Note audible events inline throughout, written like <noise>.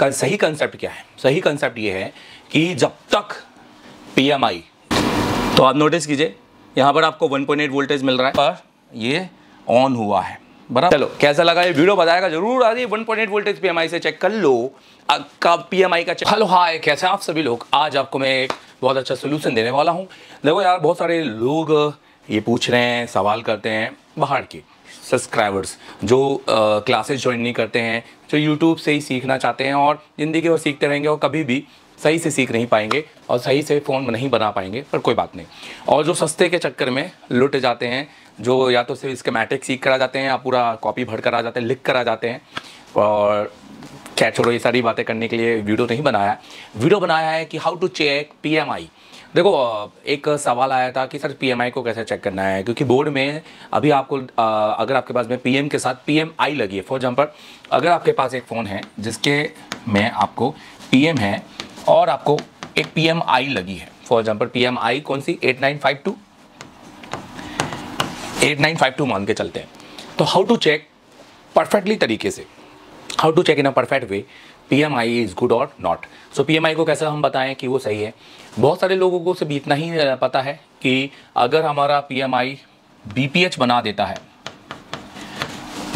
सही कंसेप्ट क्या है? सही कंसेप्ट ये है कि जब तक पीएमआई तो आप नोटिस कीजिए, यहाँ पर आपको 1.8 वोल्टेज मिल रहा है। पर ये ऑन हुआ है। बराबर? चलो, कैसा लगा ये वीडियो बताएगा ज़रूर आ 1.8 वोल्टेज पीएमआई से चेक कर लो। कब पीएमआई का चेक हेलो हाय कैसे आप सभी लोग? आज आपको मैं एक बहुत अच्छा सोल्यूशन देने वाला हूँ। देखो यार, बहुत सारे लोग ये पूछ रहे हैं, सवाल करते हैं। बाहर के सब्सक्राइबर्स जो क्लासेस ज्वाइन नहीं करते हैं जो यूट्यूब से ही सीखना चाहते हैं और ज़िंदगी वो सीखते रहेंगे और कभी भी सही से सीख नहीं पाएँगे और सही से फ़ोन नहीं बना पाएँगे, पर कोई बात नहीं। और जो सस्ते के चक्कर में लुट जाते हैं, जो या तो सिर्फ़ स्केमेटिक सीख कर जाते हैं या पूरा कॉपी भर कर आ जाते हैं, लिख कर आ जाते हैं, और क्या छोड़ो, ये सारी बातें करने के लिए वीडियो नहीं बनाया। वीडियो बनाया है कि हाउ टू चेक PMI देखो एक सवाल आया था कि सर पीएमआई को कैसे चेक करना है? क्योंकि बोर्ड में अभी आपको अगर आपके पास में पीएम के साथ पीएमआई लगी है फॉर एग्ज़ाम्पल अगर आपके पास एक फ़ोन है जिसके में आपको पीएम है और आपको एक पीएमआई लगी है फॉर एग्जांपल पीएमआई कौन सी? Eight nine five two eight nine five two मान के चलते हैं। तो हाउ टू चेक परफेक्टली तरीके से how to check in a perfect way P M I is good or not so P M I को कैसे हम बताएँ कि वो सही है? बहुत सारे लोगों को सिर्फ़ इतना ही पता है कि अगर हमारा P M I B P H बना देता है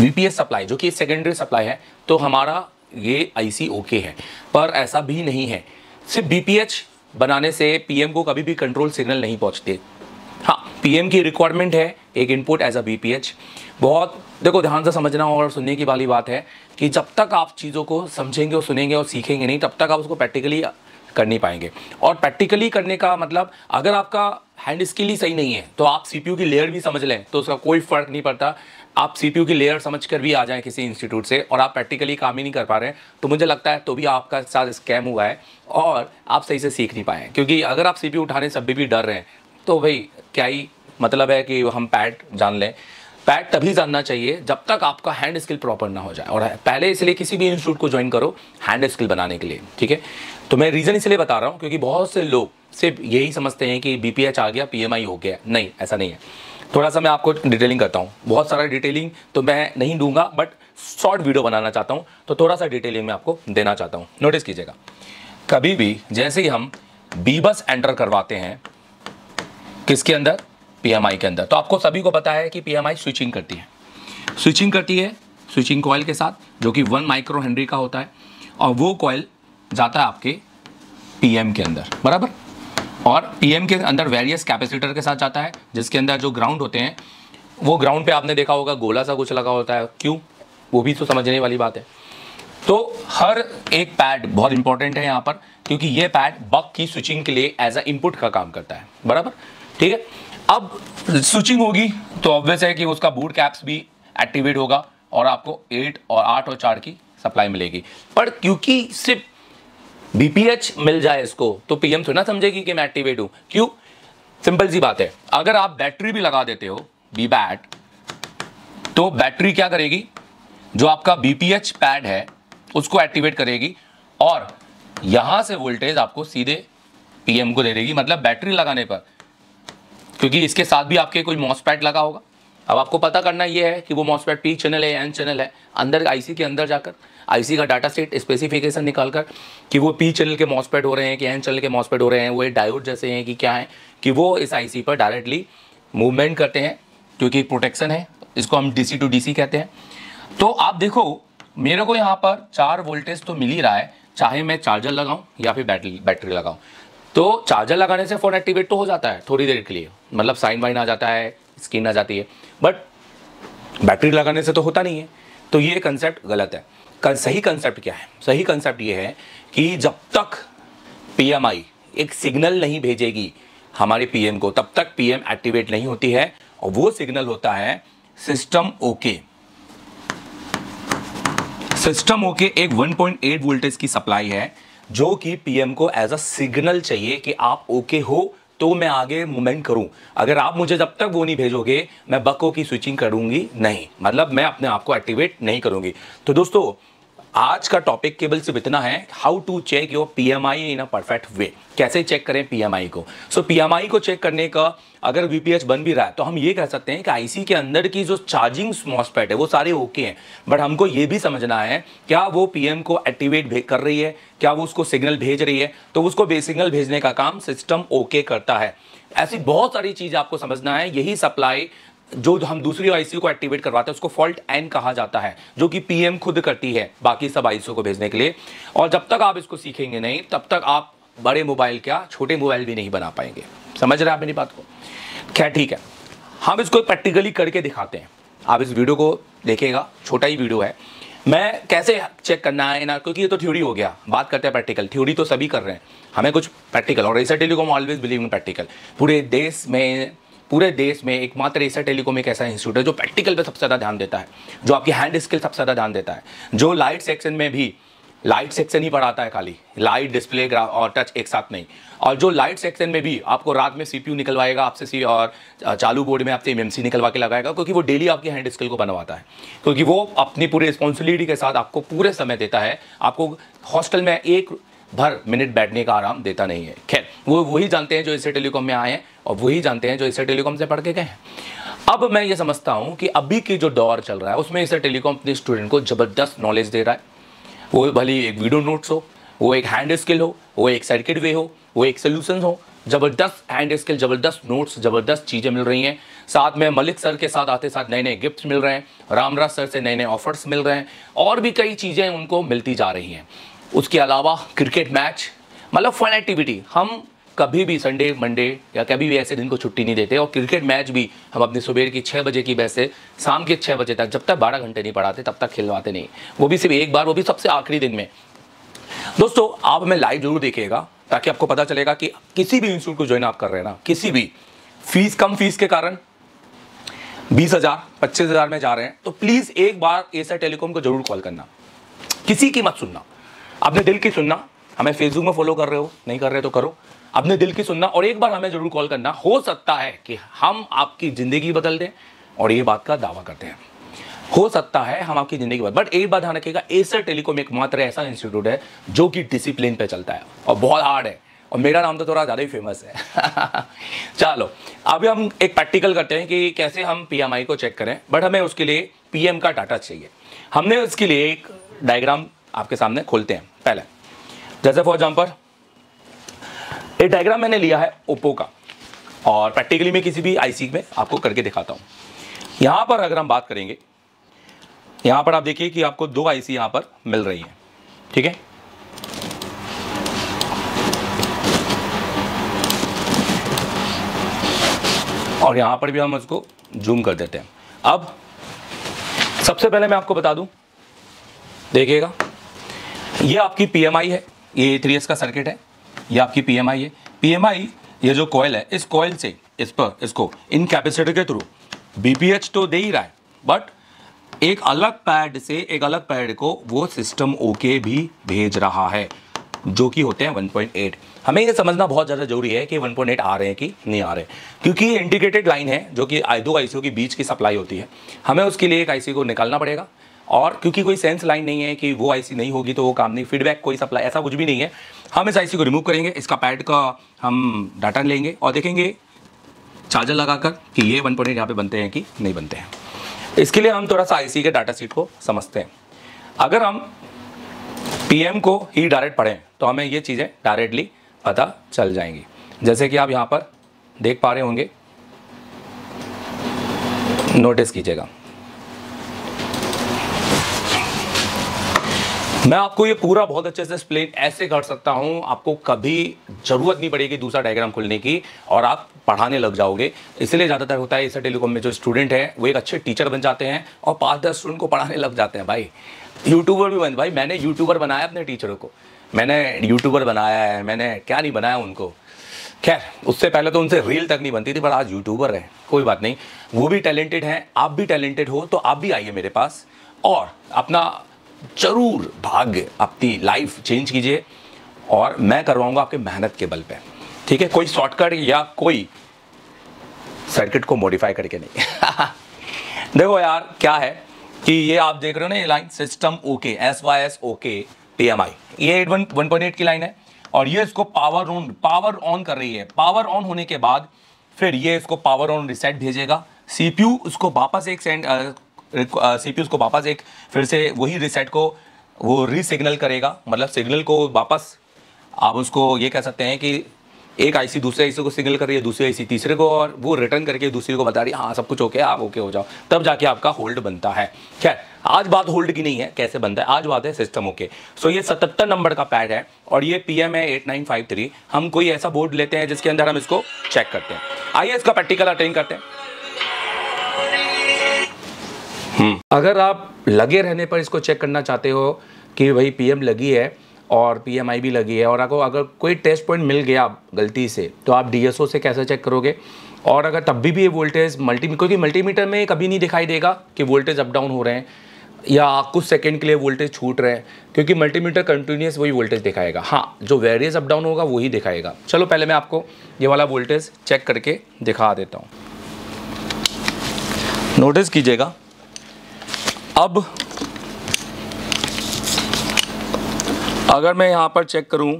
बी पी एच सप्लाई जो कि सेकेंडरी सप्लाई है तो हमारा ये आई सी ओके है। पर ऐसा भी नहीं है। सिर्फ़ बी पी एच बनाने से पी एम को कभी भी कंट्रोल सिग्नल नहीं पहुँचते। हाँ पीएम की रिक्वायरमेंट है, एक इनपुट एज अ बीपीएच बहुत, देखो, ध्यान से समझना और सुनने की वाली बात है कि जब तक आप चीज़ों को समझेंगे और सुनेंगे और सीखेंगे नहीं, तब तक आप उसको प्रैक्टिकली कर नहीं पाएँगे। और प्रैक्टिकली करने का मतलब अगर आपका हैंड स्किल ही सही नहीं है तो आप सीपीयू की लेयर भी समझ लें तो उसका कोई फ़र्क नहीं पड़ता। आप सीपीयू की लेयर समझ कर भी आ जाएँ किसी इंस्टीट्यूट से और आप प्रैक्टिकली काम ही नहीं कर पा रहे हैं तो मुझे लगता है तो भी आपका साथ स्कैम हुआ है और आप सही से सीख नहीं पाए क्योंकि अगर आप सी उठाने से भी डर रहे हैं तो भाई, क्या ही मतलब है कि हम पैड जान लें। पैड तभी जानना चाहिए जब तक आपका हैंड स्किल प्रॉपर ना हो जाए। और पहले इसलिए किसी भी इंस्टीट्यूट को ज्वाइन करो हैंड स्किल बनाने के लिए, ठीक है? तो मैं रीज़न इसलिए बता रहा हूँ क्योंकि बहुत से लोग सिर्फ़ यही समझते हैं कि बीपीएच आ गया पी हो गया। नहीं, ऐसा नहीं है। थोड़ा सा मैं आपको डिटेलिंग करता हूँ। बहुत सारा डिटेलिंग तो मैं नहीं दूँगा बट शॉर्ट वीडियो बनाना चाहता हूँ। तो थोड़ा सा डिटेलिंग मैं आपको देना चाहता हूँ। नोटिस कीजिएगा। कभी भी जैसे ही हम बी बस एंटर करवाते हैं किसके अंदर? पीएमआई के अंदर। तो आपको सभी को पता है कि पीएमआई स्विचिंग करती है। स्विचिंग करती है स्विचिंग कॉयल के साथ, जो कि वन माइक्रो हेनरी का होता है, और वो कॉयल जाता है आपके पीएम के अंदर। बराबर? और पीएम के अंदर वेरियस कैपेसिटर के साथ जाता है, जिसके अंदर जो ग्राउंड होते हैं, वो ग्राउंड पे आपने देखा होगा, गोला सा कुछ लगा होता है। क्यों? वो भी तो समझने वाली बात है। तो हर एक पैड बहुत इंपॉर्टेंट है यहाँ पर, क्योंकि ये पैड बक की स्विचिंग के लिए एज अ इनपुट का काम करता है। बराबर? ठीक है? अब स्विचिंग होगी तो ऑब्वियस है कि उसका बूट कैप्स भी एक्टिवेट होगा और आपको एट और आठ और चार की सप्लाई मिलेगी। पर क्योंकि सिर्फ़ बीपीएच मिल जाए इसको तो पीएम थोड़ा समझेगी कि मैं एक्टिवेट हूँ। क्यों? सिंपल सी बात है। अगर आप बैटरी भी लगा देते हो बी बैट तो बैटरी क्या करेगी? जो आपका बीपीएच पैड है, उसको एक्टिवेट करेगी और यहाँ से वोल्टेज आपको सीधे पीएम को दे देगी। मतलब बैटरी लगाने पर। क्योंकि इसके साथ भी आपके कोई मॉसपैट लगा होगा। अब आपको पता करना यह है कि वो मॉसपैट पी चैनल है एन चैनल है। अंदर आईसी के अंदर जाकर आईसी का डाटा सेट स्पेसिफिकेशन निकालकर कि वो पी चैनल के मॉसपैट हो रहे हैं कि एन चैनल के मॉसपैट हो रहे हैं, वो डायोड जैसे हैं कि क्या है, कि वो इस आईसी पर डायरेक्टली मूवमेंट करते हैं, क्योंकि प्रोटेक्शन है, इसको हम डीसी टू डीसी कहते हैं। तो आप देखो, मेरे को यहाँ पर चार वोल्टेज तो मिल ही रहा है, चाहे मैं चार्जर लगाऊँ या फिर बैटरी बैटरी लगाऊँ। तो चार्जर लगाने से फ़ोन एक्टिवेट तो हो जाता है, थोड़ी देर के लिए। मतलब साइन वाइन आ जाता है स्क्रीन आ जाती है। बट बैटरी लगाने से तो होता नहीं है। तो ये कंसेप्ट गलत है। सही कंसेप्ट क्या है? सही कंसेप्ट ये है कि जब तक पीएमआई एक सिग्नल नहीं भेजेगी हमारे पीएम को, तब तक पीएम एक्टिवेट नहीं होती है। और वो सिग्नल होता है सिस्टम ओके सिस्टम ओके एक 1.8 वोल्टेज की सप्लाई है। जो कि पीएम को एज अ सिग्नल चाहिए कि आप ओके हो तो मैं आगे मूवमेंट करूँ। अगर आप मुझे जब तक वो नहीं भेजोगे, मैं बको की स्विचिंग करूँगी नहीं। मतलब मैं अपने आप को एक्टिवेट नहीं करूँगी। तो दोस्तों आज का टॉपिक केवल सिर्फ़ इतना है how to check your PMI in a perfect way कैसे चेक करें पीएमआई को? सो so, पीएमआई को चेक करने का अगर वीपीएच बन भी रहा है तो हम ये कह सकते हैं कि आईसी के अंदर की जो चार्जिंग मॉसपेट है वो सारे ओके हैं. बट हमको ये भी समझना है क्या वो पीएम को एक्टिवेट कर रही है? क्या वो उसको सिग्नल भेज रही है? तो उसको सिग्नल भेजने का काम सिस्टम ओके करता है. ऐसी बहुत सारी चीज़ आपको समझना है यही सप्लाई जो हम दूसरी आईसीयू को एक्टिवेट करवाते हैं, उसको फॉल्ट एन कहा जाता है, जो कि पीएम खुद करती है बाकी सब आईसीयू को भेजने के लिए। और जब तक आप इसको सीखेंगे नहीं, तब तक आप बड़े मोबाइल क्या, छोटे मोबाइल भी नहीं बना पाएँगे। समझ रहे हैं आप मेरी बात को? खैर, ठीक है। हम इसको प्रैक्टिकली करके दिखाते हैं। आप इस वीडियो को देखेगा, छोटा ही वीडियो है। मैं कैसे चेक करना है ना, क्योंकि ये तो थ्योरी हो गया। बात करते हैं प्रैक्टिकल थ्योरी तो सभी कर रहे हैं। हमें कुछ प्रैक्टिकल और ऐसा telecom always believe in practical पूरे देश में पूरे देश में एकमात्र एसर टेलीकॉम एक ऐसा इंस्टीट्यूट है जो प्रैक्टिकल पे सबसे ज़्यादा ध्यान देता है, जो आपकी हैंड स्किल सबसे ज़्यादा ध्यान देता है, जो लाइट सेक्शन में भी, लाइट सेक्शन ही पढ़ाता है खाली, लाइट, डिस्प्ले और टच एक साथ नहीं। और जो लाइट सेक्शन में भी आपको रात में सीपीयू निकलवाएगा आपसे सी, और चालू बोर्ड में आपसे एमएमसी निकलवा के लगाएगा, क्योंकि वो डेली आपकी हैंड स्किल को बनवाता है। क्योंकि वो अपनी पूरी रिस्पॉन्सिबिलिटी के साथ आपको पूरे समय देता है। आपको हॉस्टल में एक भर मिनट बैठने का आराम देता नहीं है। खैर, वो, वही जानते हैं जो इससे टेलीकॉम में आए हैं और वही जानते हैं जो इससे टेलीकॉम से पढ़ के गए हैं। अब मैं ये समझता हूँ कि अभी की जो दौर चल रहा है, उसमें इससे टेलीकॉम अपने स्टूडेंट को ज़बरदस्त नॉलेज दे रहा है। वो भले एक वीडियो नोट्स हो, वो एक हैंड स्किल हो, वो एक सर्किट वे हो, वो एक सोल्यूशन हो, ज़बरदस्त हैंड स्किल ज़बरदस्त नोट्स ज़बरदस्त चीज़ें मिल रही हैं। साथ में मलिक सर के साथ आते साथ नए नए गिफ्ट्स मिल रहे हैं, रामराज सर से नए नए ऑफर्स मिल रहे हैं और भी कई चीज़ें उनको मिलती जा रही हैं। उसके अलावा क्रिकेट मैच मतलब फन एक्टिविटी हम कभी भी संडे मंडे या कभी भी ऐसे दिन को छुट्टी नहीं देते और क्रिकेट मैच भी हम अपने सुबह की छः बजे की वैसे शाम के छः बजे तक, जब तक बारह घंटे नहीं पढ़ाते, तब तक खिलवाते नहीं। वो भी सिर्फ़ एक बार, वो भी सबसे आखिरी दिन में। दोस्तों, आप हमें लाइव ज़रूर देखिएगा, ताकि आपको पता चलेगा कि किसी भी इंस्टीट्यूट को ज्वाइन आप कर रहे हैं ना। किसी भी। फ़ीस, कम फ़ीस के कारण बीस हज़ार, पच्चीस हज़ार में जा रहे हैं तो प्लीज़ एक बार एसआई टेलीकॉम को ज़रूर कॉल करना। किसी की मत सुनना। अपने दिल की सुनना। हमें फेसबुक में फॉलो कर रहे हो, नहीं कर रहे तो करो। अपने दिल की सुनना और एक बार हमें ज़रूर कॉल करना। हो सकता है कि हम आपकी ज़िंदगी बदल दें और ये बात का दावा करते हैं। हो सकता है हम आपकी ज़िंदगी बदल बट एक बात ध्यान रखिएगा एसर टेलीकॉम एक मात्र ऐसा इंस्टीट्यूट है जो कि डिसिप्लिन पे चलता है और बहुत हार्ड है। और मेरा नाम तो थोड़ा ज़्यादा ही फ़ेमस है। <laughs> चलो, अभी हम एक प्रैक्टिकल करते हैं कि कैसे हम पीएमआई को चेक करें। बट हमें उसके लिए पीएम का डाटा चाहिए। हमने उसके लिए एक डायग्राम आपके सामने खोलते हैं। पहले, जैसे फॉर एग्ज़ाम्पल ये डायग्राम मैंने लिया है ओप्पो का, और प्रैक्टिकली मैं किसी भी आईसी में आपको करके दिखाता हूँ। यहाँ पर अगर हम बात करेंगे, यहाँ पर आप देखिए कि आपको दो आईसी यहाँ पर मिल रही हैं, ठीक है? और यहाँ पर भी हम उसको जूम कर देते हैं। अब, सबसे पहले मैं आपको बता दूँ, देखिएगा। ये आपकी पीएमआई है, ये थ्री का सर्किट है, ये आपकी पीएमआई है। पीएमआई ये जो कोयल है, इस कोयल से, इस पर, इसको, इन कैपेसिटर के थ्रू बीपीएच तो दे ही रहा है बट एक अलग पैड से, एक अलग पैड को वो सिस्टम ओके भी भेज रहा है, जो कि होते हैं 1.8 हमें ये समझना बहुत ज़्यादा ज़रूरी है कि 1.8 आ रहे हैं कि नहीं आ रहे, क्योंकि ये इंटीग्रेटेड लाइन है, जो कि दो आई के बीच की सप्लाई होती है। हमें उसके लिए एक आई को निकालना पड़ेगा और क्योंकि कोई सेंस लाइन नहीं है कि वो आईसी नहीं होगी तो वो काम नहीं फीडबैक कोई सप्लाई ऐसा कुछ भी नहीं है। हम इस आईसी को रिमूव करेंगे, इसका पैड का हम डाटा लेंगे और देखेंगे चार्जर लगाकर कि ये वन पॉइंट यहाँ पे बनते हैं कि नहीं बनते हैं। इसके लिए हम थोड़ा सा आईसी के डाटा सीट को समझते हैं। अगर हम पीएम को ही डायरेक्ट पढ़ें तो हमें ये चीज़ें डायरेक्टली पता चल जाएँगी। जैसे कि आप यहाँ पर देख पा रहे होंगे। नोटिस कीजिएगा। मैं आपको ये पूरा बहुत अच्छे से एक्सप्लेन ऐसे कर सकता हूँ। आपको कभी ज़रूरत नहीं पड़ेगी दूसरा डायग्राम खोलने की और आप पढ़ाने लग जाओगे। इसलिए ज़्यादातर होता है, इस टेलीकॉम में जो स्टूडेंट है, वो एक अच्छे टीचर बन जाते हैं और पाँच दस स्टूडेंट को पढ़ाने लग जाते हैं। भाई यूट्यूबर भी बन, भाई, मैंने यूट्यूबर बनाया अपने टीचरों को। मैंने यूट्यूबर बनाया है, मैंने क्या नहीं बनाया उनको। खैर, उससे पहले तो उनसे रील तक नहीं बनती थी, पर आज यूट्यूबर है, कोई बात नहीं। वो भी टैलेंटेड हैं, आप भी टैलेंटेड हो तो आप भी आइए मेरे पास। और अपना ज़रूर भाग्य अपनी लाइफ चेंज कीजिए और मैं करवाऊँगा आपके मेहनत के बल पे। ठीक है? कोई शॉर्टकट या कोई सर्किट को मॉडिफाई करके नहीं। <laughs> देखो यार, क्या है कि ये आप देख रहे हो ना ये line system okay S Y S okay P M I ये वन वन पॉइंट एट की लाइन है और ये इसको पावर ऑन पावर ऑन कर रही है। पावर ऑन होने के बाद फिर ये इसको पावर ऑन रिसेट भेजेगा। सीपीयू उसको वापस एक सेंड सीपीयू को वापस एक फिर से वही रिसेट को वो रीसिग्नल करेगा। मतलब सिग्नल को वापस आप उसको ये कह सकते हैं कि एक आईसी दूसरे आईसी को सिग्नल कर रही है, दूसरी आईसी तीसरे को और वो रिटर्न करके दूसरे को बता रही है हाँ सब कुछ ओके आप ओके हो जाओ। तब जाके आपका होल्ड बनता है। खैर, आज बात होल्ड की नहीं है, कैसे बनता है? आज बात है सिस्टम ओके सो ये सतहत्तर नंबर का पैड है और ये पी एम है एट नाइन फाइव थ्री हम कोई ऐसा बोर्ड लेते हैं जिसके अंदर हम इसको चेक करते हैं। आइए इसका प्रैक्टिकल अटेंड करते हैं। अगर आप लगे रहने पर इसको चेक करना चाहते हो कि भाई पीएम लगी है और पीएमआई भी लगी है और आपको अगर कोई टेस्ट पॉइंट मिल गया गलती से तो आप डीएसओ से कैसे चेक करोगे? और अगर तब भी भी ये वोल्टेज मल्टी क्योंकि मल्टीमीटर में कभी नहीं दिखाई देगा कि वोल्टेज अप डाउन हो रहे हैं या कुछ सेकंड के लिए वोल्टेज छूट रहे हैं, क्योंकि मल्टीमीटर कंटिन्यूस वही वोल्टेज दिखाएगा। हाँ जो वेरियस अप डाउन होगा वही दिखाएगा। चलो, पहले मैं आपको ये वाला वोल्टेज चेक करके दिखा देता हूँ। नोटिस कीजिएगा। अब, अगर मैं यहाँ पर चेक करूँ,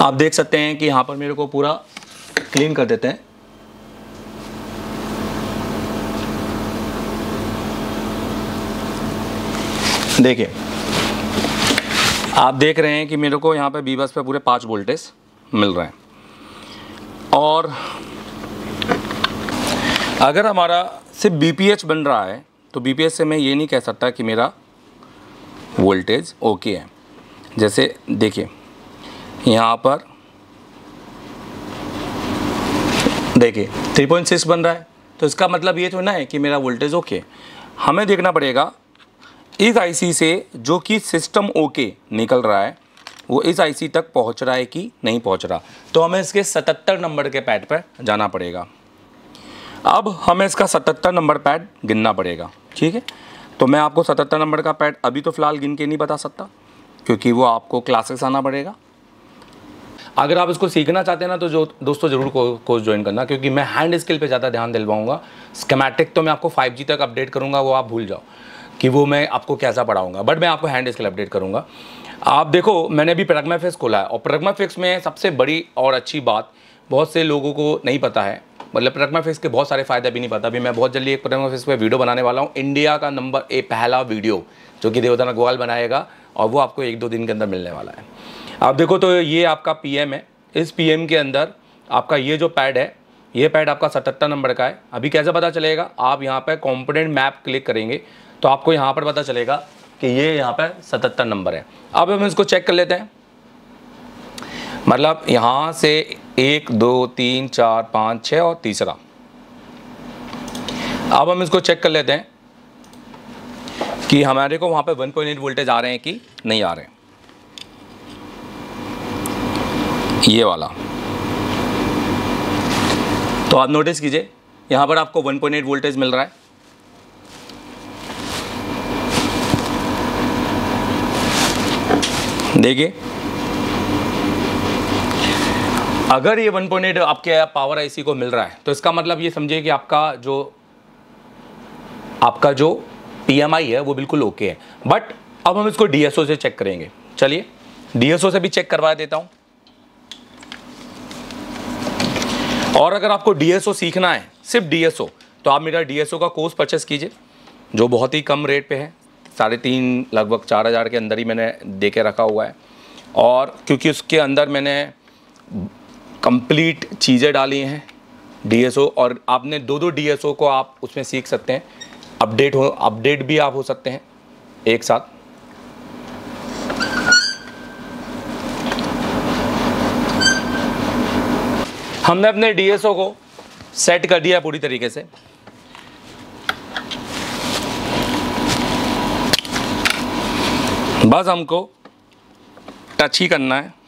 आप देख सकते हैं कि यहाँ पर मेरे को पूरा क्लीन कर देते हैं। देखिए, आप देख रहे हैं कि मेरे को यहाँ पे बी बस पे पूरे पाँच वोल्टेज मिल रहे हैं। और अगर हमारा सिर्फ़ बीपीएच बन रहा है तो बीपीएच से मैं ये नहीं कह सकता कि मेरा वोल्टेज ओके है। जैसे देखिए, यहाँ पर देखिए 3.6 बन रहा है तो इसका मतलब ये तो ना है कि मेरा वोल्टेज ओके हमें देखना पड़ेगा, इस आईसी से जो कि सिस्टम ओके निकल रहा है, वो इस आईसी तक पहुँच रहा है कि नहीं पहुँच रहा। तो हमें इसके 77 नंबर के पैड पर जाना पड़ेगा। अब हमें इसका 77 नंबर पैड गिनना पड़ेगा, ठीक है? तो मैं आपको सतहत्तर नंबर का पैड अभी तो फ़िलहाल गिन के नहीं बता सकता, क्योंकि वो आपको क्लासेस आना पड़ेगा। अगर आप इसको सीखना चाहते हैं ना तो जो दोस्तों ज़रूर कोर्स ज्वाइन करना, क्योंकि मैं हैंड स्किल पे ज़्यादा ध्यान दिलवाऊँगा। स्केमेटिक तो मैं आपको 5G तक अपडेट करूँगा, वो आप भूल जाओ कि वो मैं आपको कैसा पढ़ाऊँगा। बट मैं आपको हैंड स्किल अपडेट करूँगा। आप देखो, मैंने अभी प्रगमा फिक्स खोला है, और प्रगमा फिक्स में सबसे बड़ी और अच्छी बात, बहुत से लोगों को नहीं पता है मतलब प्रगमा फेस के बहुत सारे फ़ायदे भी नहीं पता। अभी मैं बहुत जल्दी एक प्रगमा फेस पे वीडियो बनाने वाला हूँ। इंडिया का नंबर ए पहला वीडियो, जो कि देवता अग्रवाल बनाएगा, और वो आपको एक दो दिन के अंदर मिलने वाला है। आप देखो तो ये आपका पीएम है। इस पीएम के अंदर आपका ये जो पैड है, ये पैड आपका सतहत्तर नंबर का है। अभी कैसे पता चलेगा? आप यहाँ पर कॉम्पोनेंट मैप क्लिक करेंगे तो आपको यहाँ पर पता चलेगा कि ये यहाँ पर सतहत्तर नंबर है। अब हम इसको चेक कर लेते हैं। मतलब यहाँ से एक, दो, तीन, चार, पाँच छः और तीसरा। अब हम इसको चेक कर लेते हैं कि हमारे को वहाँ पे 1.8 वोल्टेज आ रहे हैं कि नहीं आ रहे ये वाला। तो आप नोटिस कीजिए, यहाँ पर आपको 1.8 वोल्टेज मिल रहा है। देखिए अगर ये 1.8 आपके पावर आईसी को मिल रहा है तो इसका मतलब ये समझिए कि आपका जो आपका जो पीएमआई है, वो बिल्कुल ओके है। बट अब हम इसको डीएसओ से चेक करेंगे। चलिए डीएसओ से भी चेक करवा देता हूँ। और अगर आपको डीएसओ सीखना है, सिर्फ़ डीएसओ तो आप मेरा डीएसओ का कोर्स परचेस कीजिए, जो बहुत ही कम रेट पे है। साढ़े तीन, लगभग चार हज़ार के अंदर ही मैंने दे के रखा हुआ है। और क्योंकि उसके अंदर मैंने कंप्लीट चीज़ें डाली हैं डीएसओ और आपने दो दो डीएसओ को आप उसमें सीख सकते हैं। अपडेट हो अपडेट भी आप हो सकते हैं, एक साथ। हमने अपने डीएसओ को सेट कर दिया पूरी तरीके से। बस हमको टच ही करना है।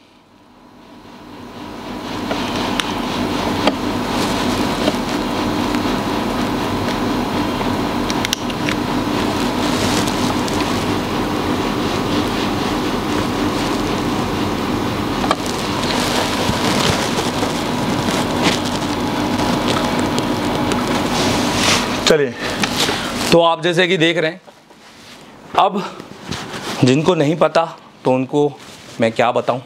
तो आप जैसे कि देख रहे हैं, अब जिनको नहीं पता तो उनको मैं क्या बताऊँ?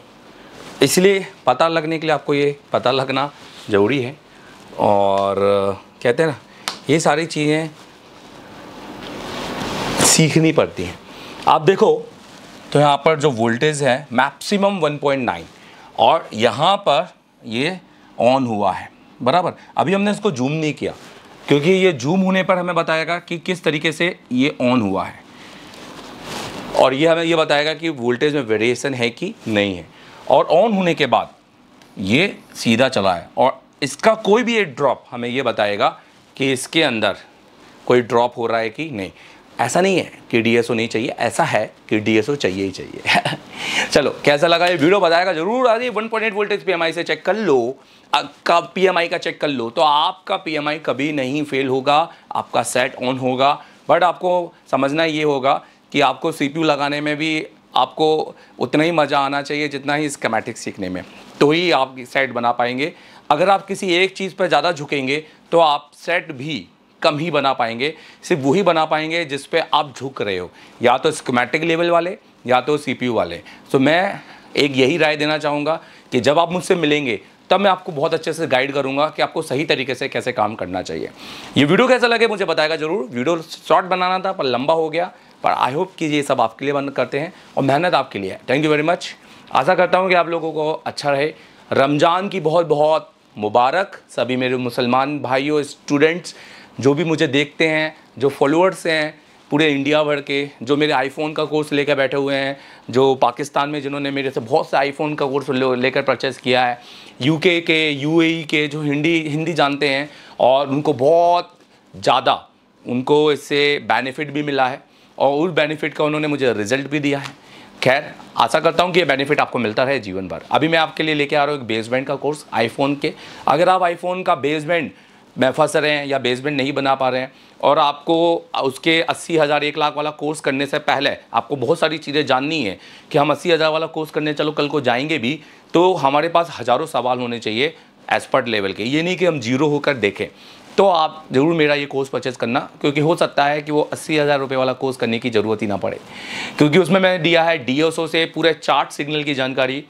इसलिए पता लगने के लिए आपको ये पता लगना ज़रूरी है। और कहते हैं ना, ये सारी चीज़ें सीखनी पड़ती हैं। आप देखो तो यहाँ पर जो वोल्टेज है मैक्सिमम 1.9 और यहाँ पर ये ऑन हुआ है। बराबर? अभी हमने इसको जूम नहीं किया। क्योंकि ये जूम होने पर हमें बताएगा कि किस तरीके से ये ऑन हुआ है। और ये हमें ये बताएगा कि वोल्टेज में वेरिएशन है कि नहीं है। और ऑन होने के बाद ये सीधा चला है। और इसका कोई भी एक ड्रॉप हमें ये बताएगा कि इसके अंदर कोई ड्रॉप हो रहा है कि नहीं। ऐसा नहीं है कि डीएसओ नहीं चाहिए, ऐसा है कि डीएसओ चाहिए ही चाहिए। <laughs> चलो, कैसा लगा ये वीडियो? बताएगा ज़रूर आज one point eight voltage PMI से चेक कर लो। का पी का चेक कर लो तो आपका पीएमआई कभी नहीं फेल होगा, आपका सेट ऑन होगा। बट आपको समझना ये होगा कि आपको सी लगाने में भी आपको उतना ही मज़ा आना चाहिए, जितना ही स्केमेटिक सीखने में। तो ही आप सेट बना पाएँगे। अगर आप किसी एक चीज़ पर ज़्यादा झुकेंगे तो आप सेट भी कम ही बना पाएँगे, सिर्फ़ वही बना पाएँगे जिस पे आप झुक रहे हो। या तो स्कीमेटिक लेवल वाले, या तो सीपीयू वाले। तो मैं एक यही राय देना चाहूँगा कि जब आप मुझसे मिलेंगे, तब मैं आपको बहुत अच्छे से गाइड करूँगा कि आपको सही तरीके से कैसे काम करना चाहिए। ये वीडियो कैसा लगे मुझे बताएगा ज़रूर। वीडियो शॉर्ट बनाना था, पर लंबा हो गया। पर आई होप कि ये सब आपके लिए बंद करते हैं और मेहनत आपके लिए है। थैंक यू वेरी मच आशा करता हूँ कि आप लोगों को अच्छा रहे। रमज़ान की बहुत बहुत मुबारक सभी मेरे मुसलमान भाइयों स्टूडेंट्स जो भी मुझे देखते हैं, जो फॉलोअर्स हैं पूरे इंडिया भर के, जो मेरे आईफोन का कोर्स लेकर बैठे हुए हैं, जो पाकिस्तान में जिन्होंने मेरे से बहुत से आईफोन का कोर्स लेकर परचेस किया है यूके के यूएई के, जो हिंदी हिंदी जानते हैं और उनको बहुत ज़्यादा उनको इससे बेनिफिट भी मिला है और उस बेनिफिट का उन्होंने मुझे रिज़ल्ट भी दिया है। खैर, आशा करता हूँ कि ये बेनिफिट आपको मिलता रहे जीवन भर। अभी मैं आपके लिए लेके आ रहा हूँ एक बेसबैंड का कोर्स आईफोन के। अगर आप आईफोन का बेसबैंड में फंस रहे हैं या बेसमेंट नहीं बना पा रहे हैं। और आपको, उसके अस्सी हज़ार, एक लाख वाला कोर्स करने से पहले आपको बहुत सारी चीज़ें जाननी है कि हम अस्सी हज़ार वाला कोर्स करने, चलो कल को जाएँगे भी तो हमारे पास हज़ारों सवाल होने चाहिए एक्सपर्ट लेवल के। ये नहीं कि हम ज़ीरो होकर देखें। तो आप ज़रूर मेरा ये कोर्स परचेज करना, क्योंकि हो सकता है कि वो अस्सी हज़ार रुपये वाला कोर्स करने की ज़रूरत ही ना पड़े। क्योंकि उसमें मैंने दिया है डी से पूरे चार्ट सिग्नल की जानकारी।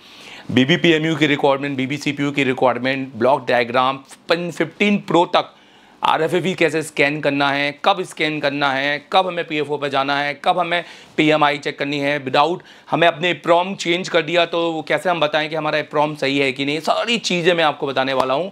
B B P M U की रिक्वायरमेंट बीबीसीपीयू की requirement block diagram fifteen pro तक आर कैसे स्कैन करना है, कब स्कैन करना है, कब हमें पी एफ़ ओ पर जाना है, कब हमें पी एम आई चेक करनी है विदाउट हमें अपने प्रॉम चेंज कर दिया तो कैसे हम बताएँ कि हमारा प्रॉम सही है कि नहीं? सारी चीज़ें मैं आपको बताने वाला हूँ।